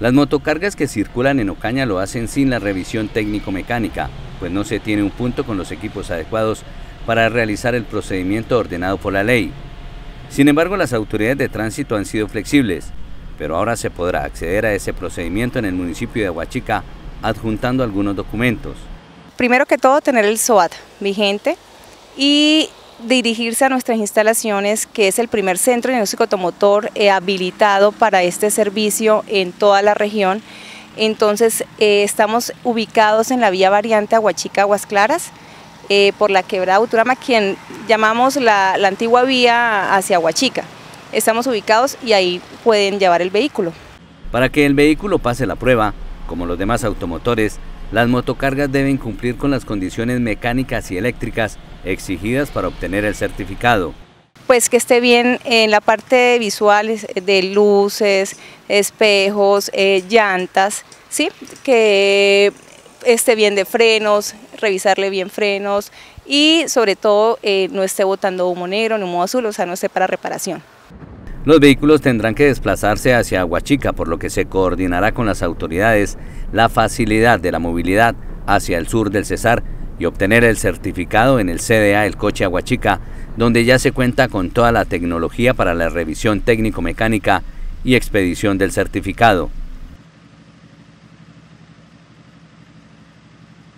Las motocargas que circulan en Ocaña lo hacen sin la revisión técnico-mecánica, pues no se tiene un punto con los equipos adecuados para realizar el procedimiento ordenado por la ley. Sin embargo, las autoridades de tránsito han sido flexibles, pero ahora se podrá acceder a ese procedimiento en el municipio de Huachica adjuntando algunos documentos. Primero que todo, tener el SOAT vigente y dirigirse a nuestras instalaciones, que es el primer centro de diagnóstico automotor eh, habilitado para este servicio en toda la región. Entonces, eh, estamos ubicados en la vía variante Aguachica-Aguas Claras, eh, por la quebrada Uturama, quien llamamos la, la antigua vía hacia Aguachica. Estamos ubicados y ahí pueden llevar el vehículo. Para que el vehículo pase la prueba, como los demás automotores, las motocargas deben cumplir con las condiciones mecánicas y eléctricas exigidas para obtener el certificado. Pues que esté bien en la parte de visuales, de luces, espejos, eh, llantas, ¿sí? que esté bien de frenos, revisarle bien frenos y sobre todo eh, no esté botando humo negro ni humo azul, o sea, no esté para reparación. Los vehículos tendrán que desplazarse hacia Huachica, por lo que se coordinará con las autoridades la facilidad de la movilidad hacia el sur del Cesar y obtener el certificado en el CDA El Coche Aguachica, donde ya se cuenta con toda la tecnología para la revisión técnico-mecánica y expedición del certificado.